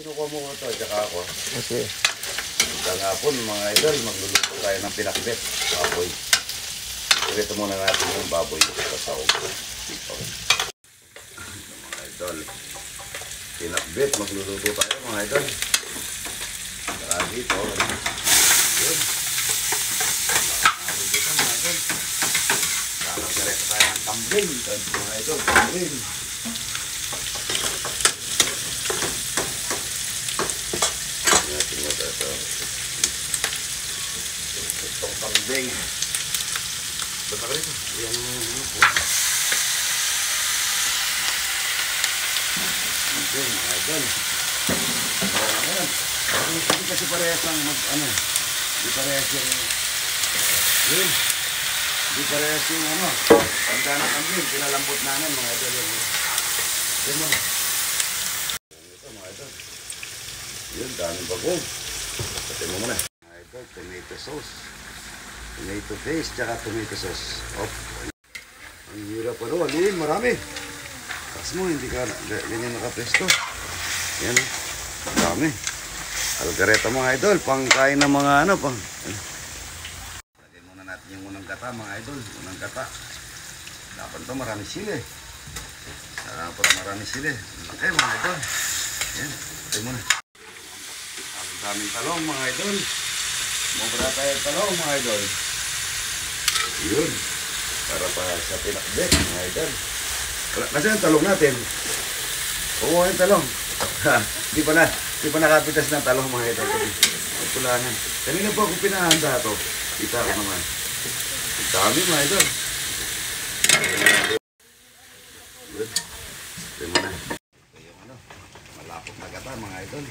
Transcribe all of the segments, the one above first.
Kinukuha mo ko ito, tsaka ako. Okay. Hapon, mga idol, magluluto tayo ng pinakbet. Baboy. Ito muna natin yung baboy sa sahog. Okay. Mga idol. Pinakbet, magluluto tayo mga idol. Saka dito. Yun. Kakagare tayo ng kambing. Ito mga idol, kambing. Natin mo ito. Kambing. Basta ka rito. Yan ang ano po. Kambing, mga idol. Ayan. Hindi kasi parehas ang mag, ano, hindi parehas yung, yun. Hindi parehas yung, ano, pagka ng kambing, pinalambot namin, mga idol. Yun, yun mo. Ito, mga idol. Yun, daming bagong. Pati mo muna. Mga idol, tomato sauce. Tomato paste, tsaka tomato sauce. Op. Ang hirap rin. Alin, marami. Kas mo, hindi ka ga- ganyan nakapresto. Yan. Ang dami. Algareta mga idol, pangkain ng mga ano, pang... Lagay muna natin yung unang gata mga idol. Unang gata. Dapat to marami sili. Dapat marami sili. Laki mga idol. Yan. Lagay muna. Ang daming talong mga idol. Mubra tayo talong mga idol. Yun. Para pa sa pinakbet mga idol. Nasaan ang talong natin? Oo, yung talong. di pa na, di pa nakapitas ng talong mga idol. Ang Kulangan. Kanina po ako pinahanda to. Kita ko naman. Ang dami mga idol. Good. Ito mo na. Yung ano, malapot na gata mga idol.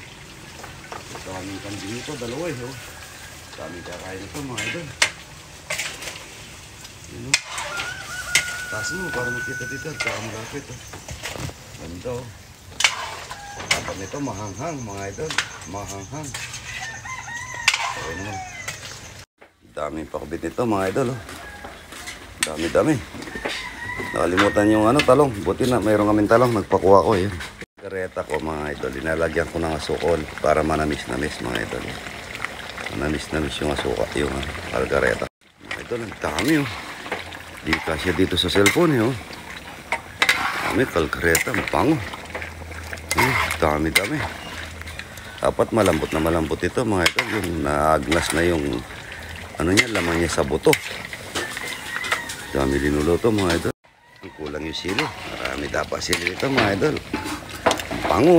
Ito aming kambing ito, dalawa eh. Oh. Daming kakain ito mga idol. Yun oh. Taas mo para makita dito at saka malapit oh. Ganda oh. Dapat nito mahanghang mga idol. Mahanghang. Okay naman. Dami pa kabit nito mga idol oh. Dami dami. Nakalimutan yung ano talong. Buti na mayroon kaming talong. Nagpakuha ko yun. Kareta ko mga idol. Inalagyan ko ng asukol para manamis-namis mga idol. Manamis-namis yung asuka. Yung algareta. Mga idol, ang dami oh. Di kasya dito sa cellphone eh oh. Dami, kalkareta. Ang pango. Eh, dami dami. Dapat malambot na malambot ito mga idol. Yung naaglas na yung ano niya, laman niya sa buto. Dami linuluto mga. Ang kulang yung sili. Marami dapat sili dito mga idol. Ang pango.